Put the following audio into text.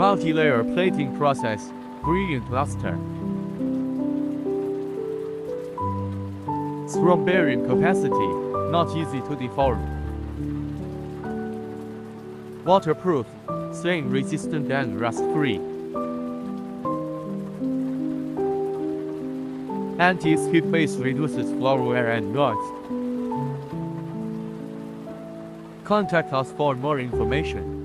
Multi-layer plating process, brilliant luster. Strong bearing capacity, not easy to deform. Waterproof, stain resistant and rust-free. Anti-skid base reduces floor wear and noise. Contact us for more information.